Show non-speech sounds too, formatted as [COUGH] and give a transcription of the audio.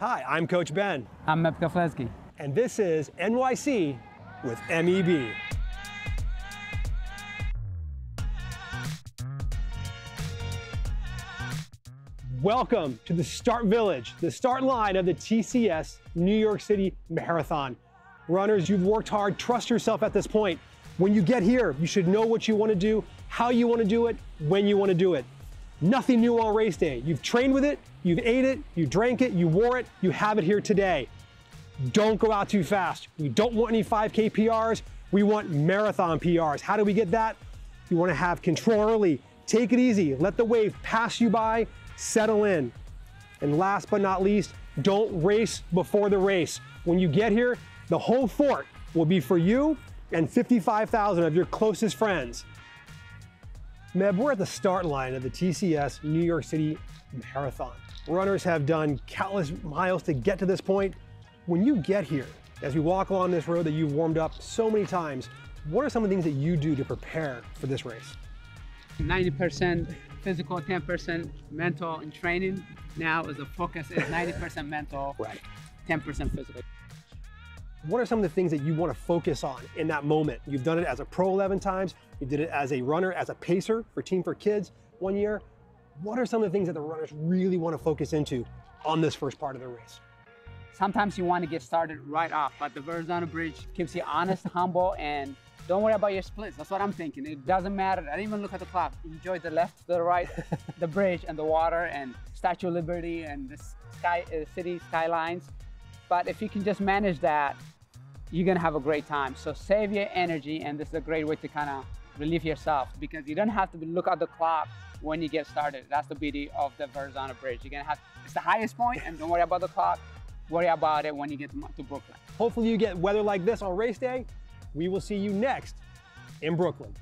Hi, I'm Coach Ben, I'm Meb Keflezighi. and this is NYC with MEB. Welcome to the start village, the start line of the TCS New York City Marathon. Runners, you've worked hard, trust yourself at this point. When you get here, you should know what you want to do, how you want to do it, when you want to do it. Nothing new on race day. You've trained with it, you've ate it, you drank it, you wore it, you have it here today. Don't go out too fast. We don't want any 5K PRs. We want marathon PRs. How do we get that? You want to have control early. Take it easy. Let the wave pass you by. Settle in. And last but not least, don't race before the race. When you get here, the whole fort will be for you and 55,000 of your closest friends. Meb, we're at the start line of the TCS New York City Marathon. Runners have done countless miles to get to this point. When you get here, as we walk along this road that you've warmed up so many times, what are some of the things that you do to prepare for this race? 90% physical, 10% mental and training. Now is the focus is 90% mental, Right. 10% physical. What are some of the things that you want to focus on in that moment? You've done it as a pro 11 times, you did it as a runner, as a pacer for Team for Kids one year. What are some of the things that the runners really want to focus into on this first part of the race? Sometimes you want to get started right off, but the Verrazzano Bridge keeps you honest, [LAUGHS] humble, and don't worry about your splits. That's what I'm thinking. It doesn't matter. I didn't even look at the clock. Enjoy the left, the right, [LAUGHS] the bridge and the water and Statue of Liberty and the sky, uh, city skylines. But if you can just manage that, you're gonna have a great time. So save your energy, and this is a great way to kind of relieve yourself because you don't have to look at the clock when you get started. That's the beauty of the Verrazzano Bridge. You're gonna have it's the highest point, and don't worry about the clock. Worry about it when you get to, to Brooklyn. Hopefully, you get weather like this on race day. We will see you next in Brooklyn.